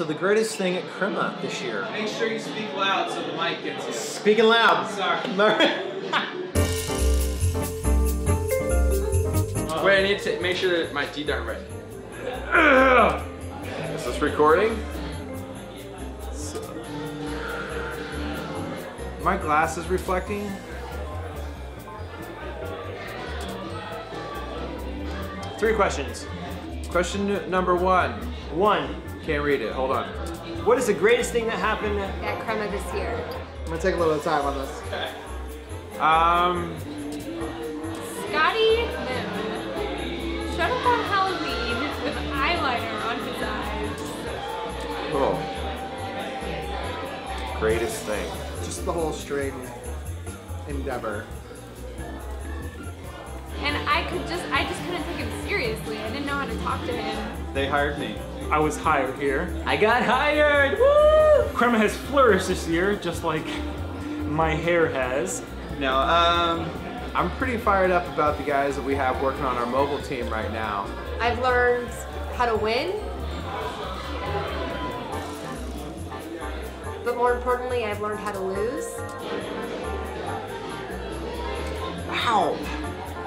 so the greatest thing at Crema this year. Make sure you speak loud so the mic gets you. Speaking loud. Sorry. All right. Wait, I need to make sure that my teeth aren't red. Is this recording? My glass is reflecting. Three questions. Question number one. One, Can't read it. Hold on. what is the greatest thing that happened at Crema this year. I'm gonna take a little time on this. Okay. Um, Scotty Moon showed up on Halloween with eyeliner on his eyes. Oh. Greatest thing. Just the whole string endeavor. And I could just, I just couldn't take him seriously. I didn't know how to talk to him. They hired me. I was hired here. I got hired. Woo! Crema has flourished this year, just like my hair has. No, um, I'm pretty fired up about the guys that we have working on our mobile team right now. I've learned how to win. But more importantly, I've learned how to lose. Wow.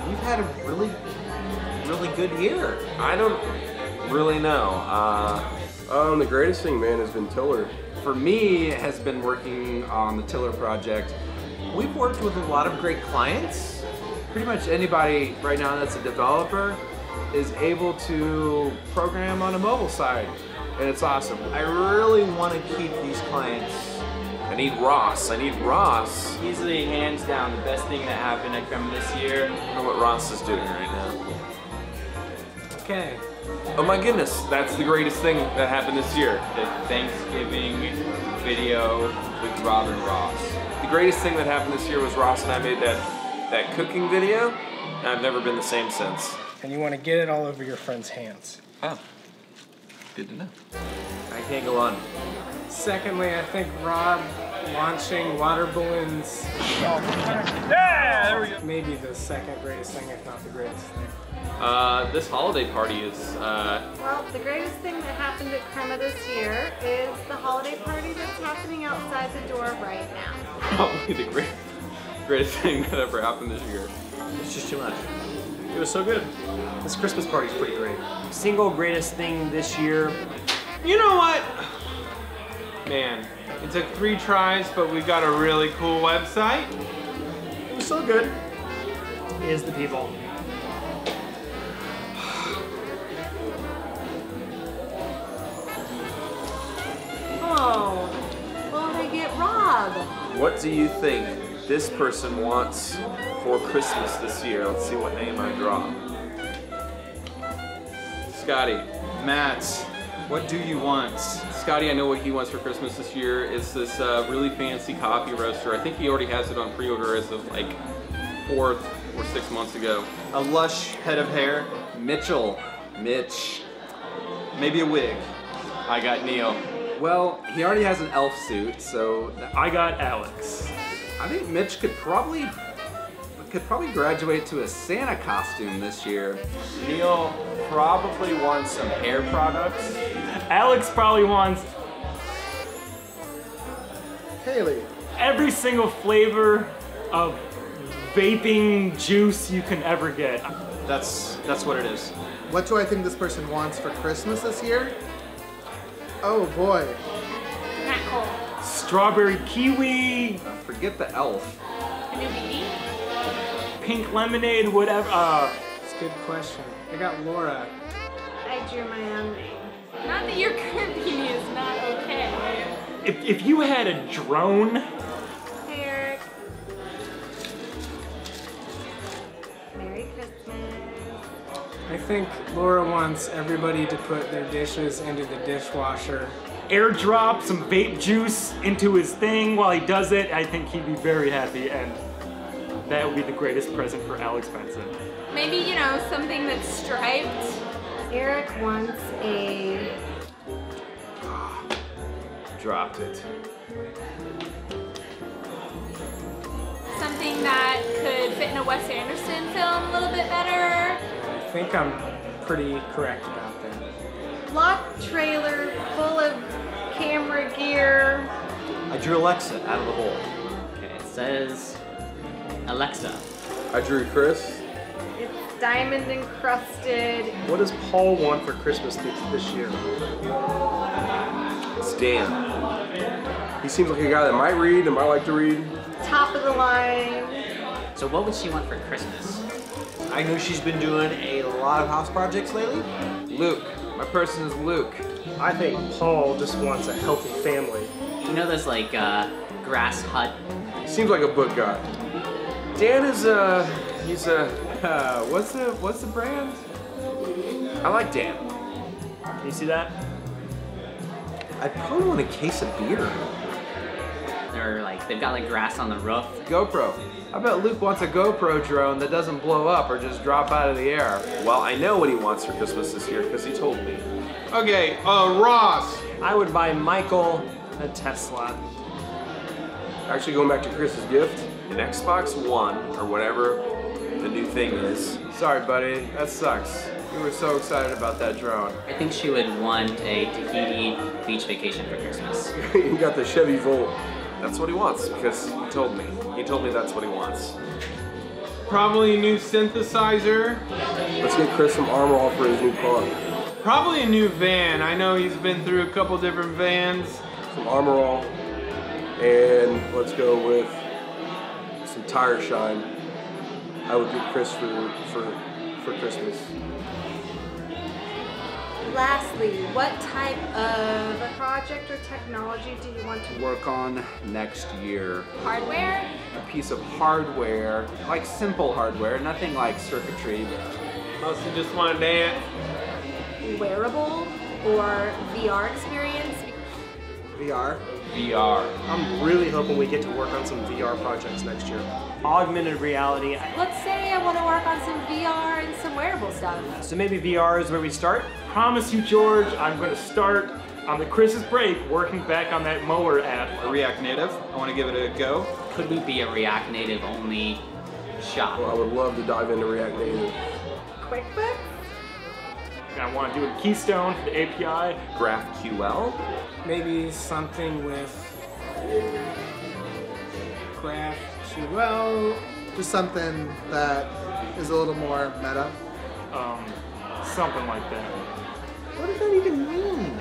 You've had a really, really good year. I don't really know. Uh, um, the greatest thing, man, has been Tiller. For me, it has been working on the Tiller project. We've worked with a lot of great clients. Pretty much anybody right now that's a developer is able to program on a mobile side, and it's awesome. I really want to keep these clients. I need Ross. I need Ross. Easily, hands down, the best thing that happened at Crema this year. I don't know what Ross is doing right now. Okay. Oh my goodness, that's the greatest thing that happened this year. The Thanksgiving video with Robin Ross. The greatest thing that happened this year was Ross and I made that that cooking video. And I've never been the same since. And you want to get it all over your friend's hands. Oh, good to know. I can't go on. Secondly, I think Rob launching water balloons. Yeah, there we go. Maybe the second greatest thing, if not the greatest thing. Uh, this holiday party is, uh, Well, the greatest thing that happened at Crema this year is the holiday party that's happening outside the door right now. probably the great, greatest thing that ever happened this year. It's just too much. it was so good. This Christmas party's pretty great. Single greatest thing this year. You know what? Man, it took three tries, but we got a really cool website. It was so good. Is the people. What do you think this person wants for Christmas this year? Let's see what name I draw. Scotty. Matt, what do you want? Scotty, I know what he wants for Christmas this year. It's this uh, really fancy coffee roaster. I think he already has it on pre-order as of like four or six months ago. A lush head of hair, Mitchell, Mitch. maybe a wig. I got Neil. Well, he already has an elf suit, so that- I got Alex. I think Mitch could probably could probably graduate to a Santa costume this year. Neil probably wants some hair products. Alex probably wants Haley. every single flavor of vaping juice you can ever get. That's that's what it is. What do I think this person wants for Christmas this year? Oh boy. Matt Cole. Strawberry kiwi, Uh, forget the elf. A new BB. pink lemonade, whatever. Uh, It's a good question. I got Laura. I drew my own name. Not that your current beanie is not okay. if, if you had a drone, think Laura wants everybody to put their dishes into the dishwasher. airdrop some vape juice into his thing while he does it, I think he'd be very happy, and that would be the greatest present for Alex Benson. Maybe, you know, something that's striped. Eric wants a Dropped it. something that could fit in a Wes Anderson film a little bit better. I think I'm pretty correct about that. Lot trailer full of camera gear. I drew Alexa out of the hole. Okay, it says Alexa. I drew Chris. It's diamond encrusted. What does Paul want for Christmas this, this year? It's Dan. He seems like a guy that might read and might like to read. Top of the line. So what would she want for Christmas? I know she's been doing a lot of house projects lately. Luke. My person is Luke. I think Paul just wants a healthy family. You know those like uh, grass hut? Seems like a book guy. Dan is a, he's a Uh, what's the what's the brand? I like Dan. Can you see that? I probably want a case of beer. They're like they've got like grass on the roof. GoPro. I bet Luke wants a GoPro drone that doesn't blow up or just drop out of the air. Well, I know what he wants for Christmas this year because he told me. Okay, uh, Ross. I would buy Michael a Tesla. actually going back to Chris's gift. An Xbox One or whatever the new thing is. Sorry, buddy. That sucks. We were so excited about that drone. I think she would want a Tahiti beach vacation for Christmas. you got the Chevy Volt. That's what he wants because he told me. He told me that's what he wants. Probably a new synthesizer. Let's get Chris some armor all for his new car. Probably a new van. I know he's been through a couple different vans. Some armor all. And let's go with some tire shine. I would get Chris for for for Christmas. Lastly, what type of project or technology do you want to Work on next year. Hardware? A piece of hardware, like simple hardware, nothing like circuitry, but Mostly just want to dance. Wearable or VR experience? VR. VR. I'm really hoping we get to work on some VR projects next year. Augmented reality. Let's say I want to work on some VR and some wearable stuff. So maybe VR is where we start. Promise you, George, I'm going to start on the Christmas break working back on that mower app. A React Native. I want to give it a go. Could we be a React Native only shop? Well, I would love to dive into React Native. QuickBooks? I want to do a Keystone for the API. GraphQL? Maybe something with GraphQL. Just something that is a little more meta. Um, something like that. What does that even mean?